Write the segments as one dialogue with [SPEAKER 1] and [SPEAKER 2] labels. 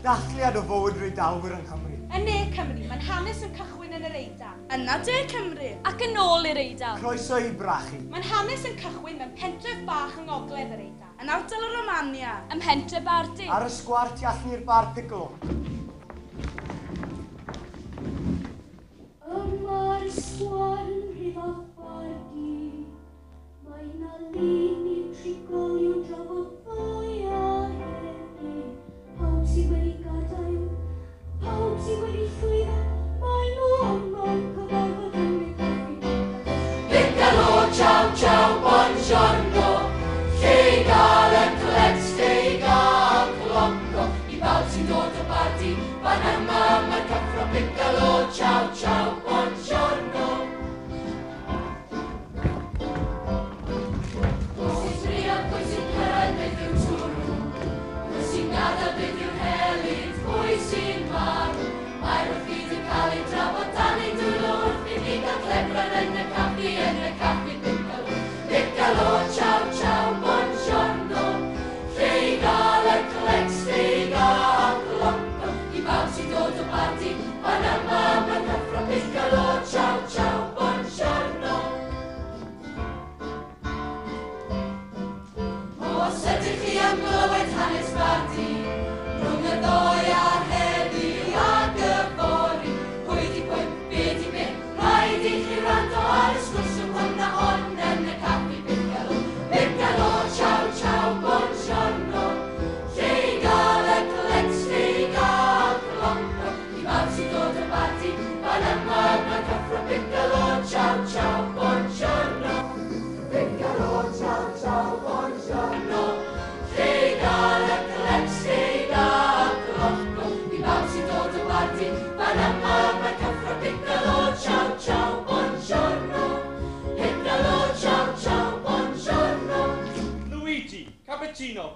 [SPEAKER 1] Dathliad o fywyd reidalwyr yn Cymru.
[SPEAKER 2] Yn ne Cymru, mae'n hanes yn cychwyn yn yr Eidal.
[SPEAKER 3] Yna de Cymru.
[SPEAKER 4] Ac yn ôl i'r Eidal.
[SPEAKER 1] Croeso i brachu.
[SPEAKER 2] Mae'n hanes yn cychwyn mewn pentref bach yng ngogledd yr Eidal.
[SPEAKER 3] Yn ardal y Romania.
[SPEAKER 4] Ym pentre Bardi.
[SPEAKER 1] Ar y sgwart tu allan i'r
[SPEAKER 5] Bardiglo.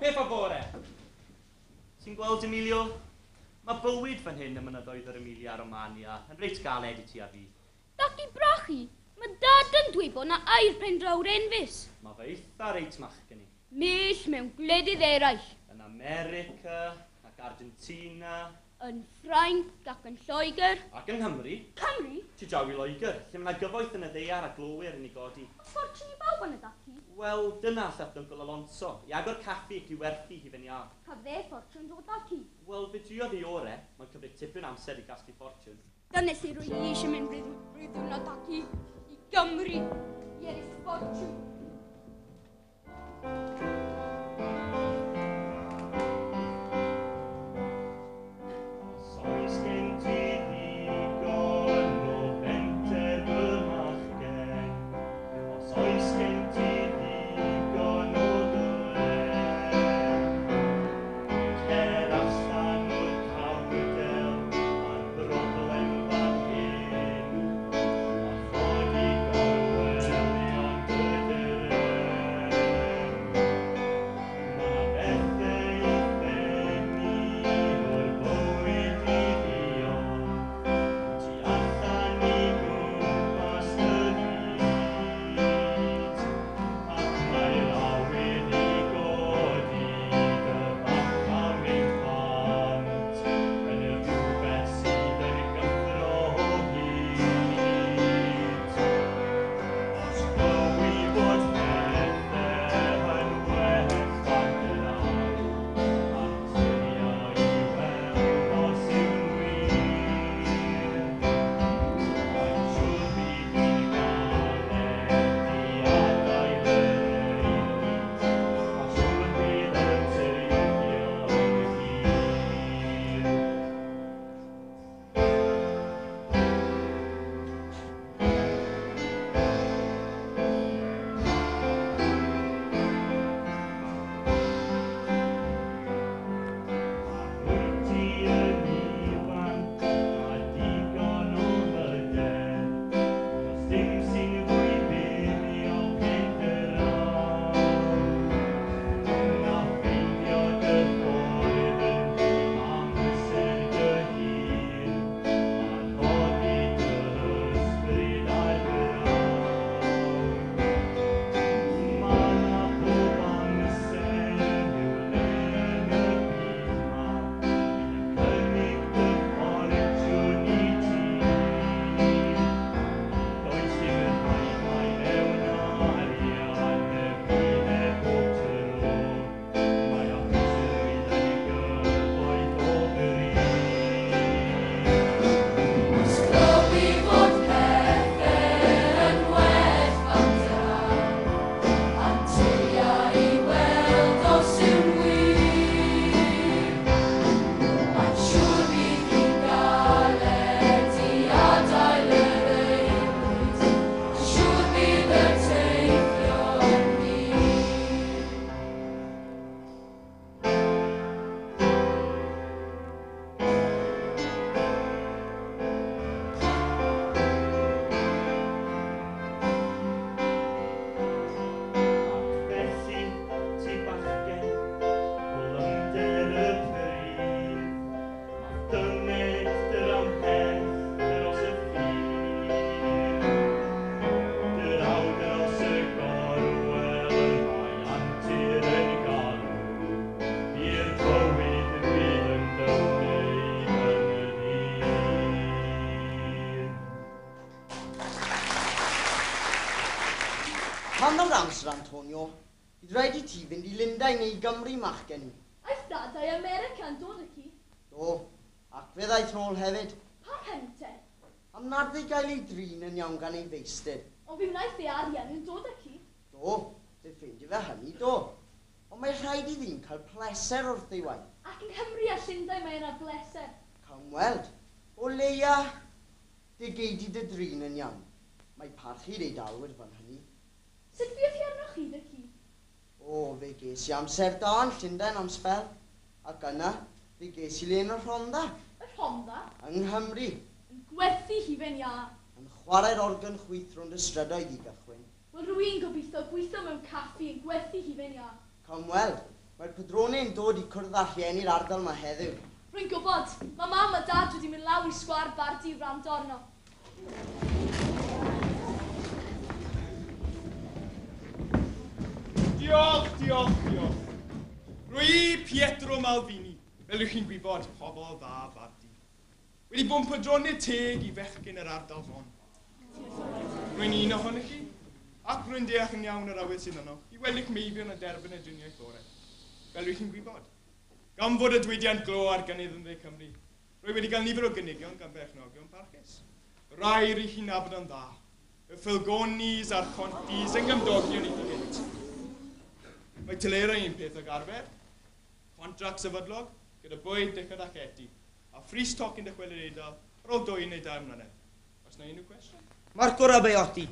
[SPEAKER 5] per favore. Ti'n gweld, Emilio? Mae bywyd fan hyn y mynyddoedd yr Emilia Romania yn reit galed i ti a fi.
[SPEAKER 6] Daci brachu! Mae dad yn dweud bod na air pen drawr enfys.
[SPEAKER 5] Mae fe eitha reit mach gen i.
[SPEAKER 6] Mill mewn gwledydd eraill.
[SPEAKER 5] Yn America ac Argentina
[SPEAKER 6] yn Ffrainc ac yn Lloegr.
[SPEAKER 5] Ac yng Nghymru.
[SPEAKER 6] Cymru?
[SPEAKER 5] Ti jaw i Loegr, lle mae yna gyfoeth yn y ddeiar a glowyr yn ei godi.
[SPEAKER 6] Ffordd i bawb yn y dati?
[SPEAKER 5] Wel, dyna Lladygol Alonso, i agor caffi ac i werthu hi fyny ar.
[SPEAKER 6] Caf dde ffortiwn dod dati?
[SPEAKER 5] Wel, fe driodd i ore, mae'n cymryd tipyn amser i gasglu ffortiwn.
[SPEAKER 6] Dyna lle rwy i eisiau mynd brwyddwn o dati i Gymru, i ennill ffortiwn.
[SPEAKER 5] Thank.
[SPEAKER 7] Pan o'r amser, Antonio, bydd rhaid i ti fynd i Lundain neu i Gymru mach gen i.
[SPEAKER 8] Aeth dadau America yn dod y ci?
[SPEAKER 7] Do, ac fe feddai tôl hefyd.
[SPEAKER 8] Pa hente?
[SPEAKER 7] Am nad ei gael ei drin yn iawn gan ei feistyd.
[SPEAKER 8] Ond fi wnaeth ei arian yn dod y ci?
[SPEAKER 7] Do, dwi'n ffeindio fe hynny, do. Ond mae rhaid i fi'n cael pleser wrth ei waith.
[SPEAKER 8] Ac yng Nghymru a Llundain mae yna bleser.
[SPEAKER 7] Cawn weld, o leia, dy geidi dy drin yn iawn. Mae parchu'r eidalwyr fan hynny.
[SPEAKER 8] Sut fuodd hi arnoch chi, Ddici?
[SPEAKER 7] O, fe ges i amser da yn Llundain am sbel. Ac yna, fe ges i len y Rhonda.
[SPEAKER 8] Y Rhonda?
[SPEAKER 7] Yng Nghymru.
[SPEAKER 8] Yn gwerthu hi fe'n ia.
[SPEAKER 7] Yn chwarae'r organ chwyth rhwng y strydoedd i gychwyn.
[SPEAKER 8] Wel, rwy'n gobeithio gweithio mewn caffi yn gwerthu hi fe'n ia.
[SPEAKER 7] Comwel, mae'r padronau'n dod i cwrdd â rhieni'r ardal yma heddiw.
[SPEAKER 8] Rwy'n gwybod, mae mam a dad wedi mynd law i sgwar bardi i wrando arno.
[SPEAKER 9] Diolch, diolch, diolch. Rwy Pietro Malvini, fel ych chi'n gwybod, pobl dda fardi. Wedi bod yn padronydd teg i fechgyn yr ardal hon. Rwy'n un ohonych chi, ac rwy'n deall yn iawn yr awyr sydd yno, i weld eich meibion a derbyn y driniaeth gore. Fel ych chi'n gwybod, gan fod y diwydiant glo ar gynnydd yn dde Cymru, rwy wedi cael nifer o gynigion gan bechnogion parchus. Rhaid i chi'n abod yn dda, y ffilgonis a'r contis yn gymdogion i chi gynt. Mae tylera un peth ag arfer. Contract sefydlog gyda bwyd dechrau ac eti. A free stock yn dychwelyd eidol ar ôl dwy neu dair mlynedd. Os na unrhyw cwestiwn?
[SPEAKER 10] Marco Rabaiotti.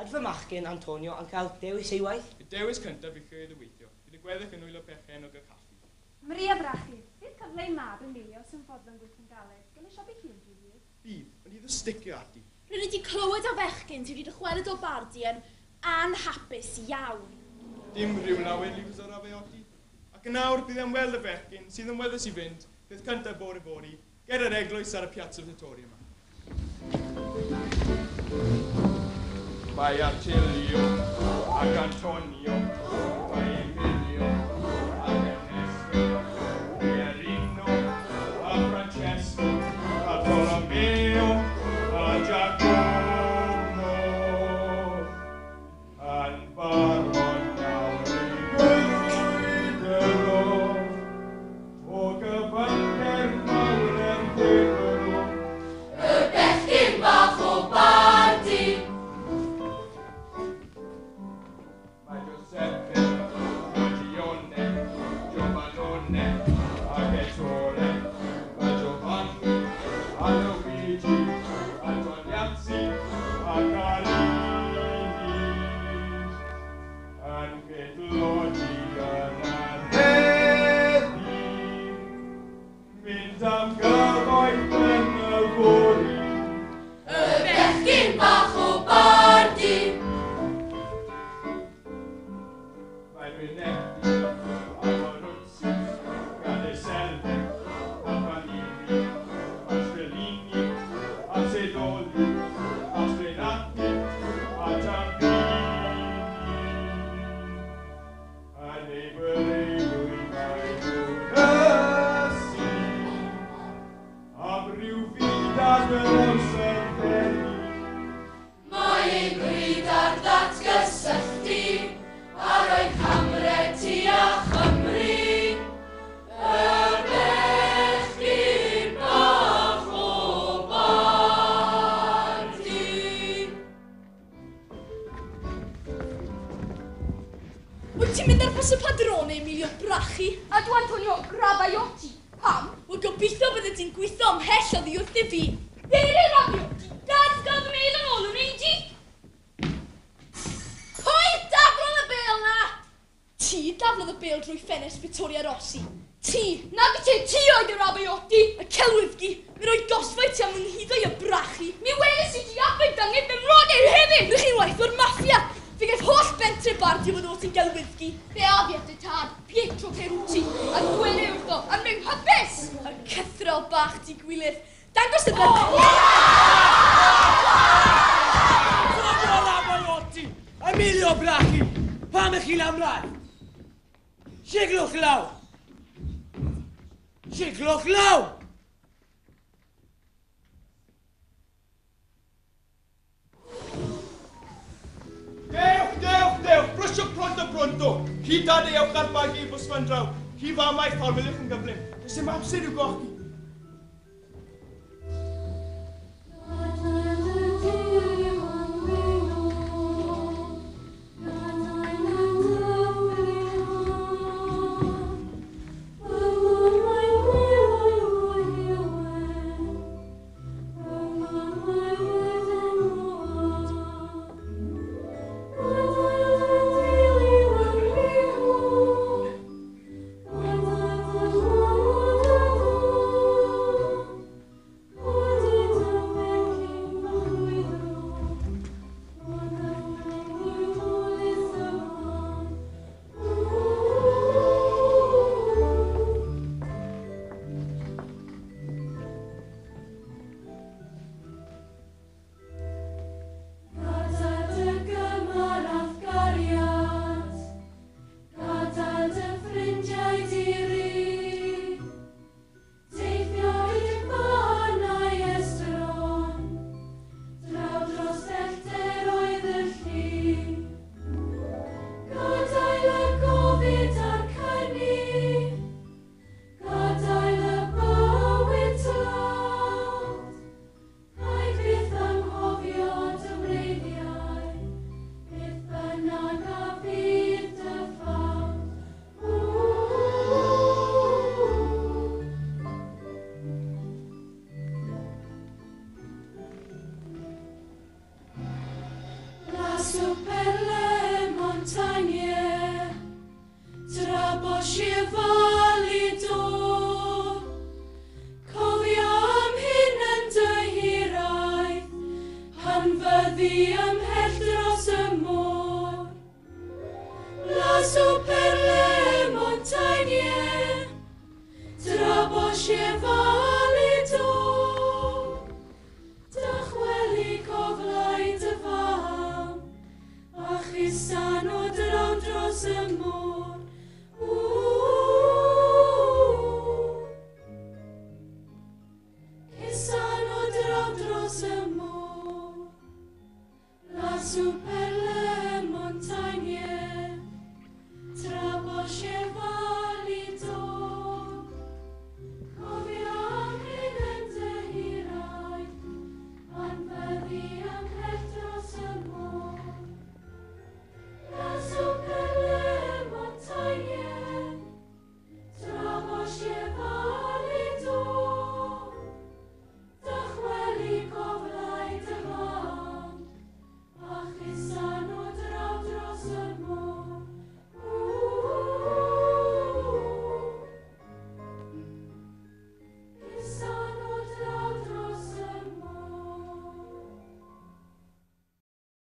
[SPEAKER 10] Ad fy machgen Antonio yn cael dewis ei waith?
[SPEAKER 9] Y dewis cyntaf i chi oedd y weithio. Gyda gweddill yn wylo pechen o gyrchaffi.
[SPEAKER 2] Maria Brachu, bydd cyfle i mab yn milio sy'n fodlon gweithio'n galed. Gan eisiau siop i chi?
[SPEAKER 9] Bydd, ond iddo sticio ati.
[SPEAKER 5] Rydyn ni wedi clywed o fechgyn sydd wedi dychwelyd o bardi yn anhapus iawn
[SPEAKER 9] dim rhyw lawer liwys o'r afeogi. Ac yn awr bydd yn weld y fechgyn sydd yn weddys i fynd, peth cyntaf bore bori, ger yr eglwys ar y piazza Vittoria yma. Mae Artilio ac Antonio
[SPEAKER 11] Meu vida
[SPEAKER 5] não ti'n gweithio ymhell oddi wrth i fi.
[SPEAKER 8] Ddyn
[SPEAKER 5] yn rafio, dasgodd mil yn ôl yn eigi. Pwy daflodd y bel na? Ti daflodd y bel drwy ffenest Victoria Rossi. Ti, na fi ti ti oedd y rabioti, y celwyddgi, mi roi gosfau ti am ynghyddo i y brachu. Mi weles i ti ap ei dyngu fy mrodyr hefyd. Rych chi'n waith o'r maffia. Fi gaeth holl bentre bardi fod o ti'n gelwyddgi.
[SPEAKER 8] Fe afiat y tad, Pietro Perucci.
[SPEAKER 5] lo particulier. Tanto se oh, può... Oh,
[SPEAKER 10] oh, oh, Emilio Blacchi, Pamechil Amlai. Shigloch Lau. Shigloch Lau.
[SPEAKER 9] Deug, deug, deug. Pronto, pronto,
[SPEAKER 5] Hier Hita de eu kat waar mij rau. wil ik family kung gablim. Kasi maap sinu ko aki.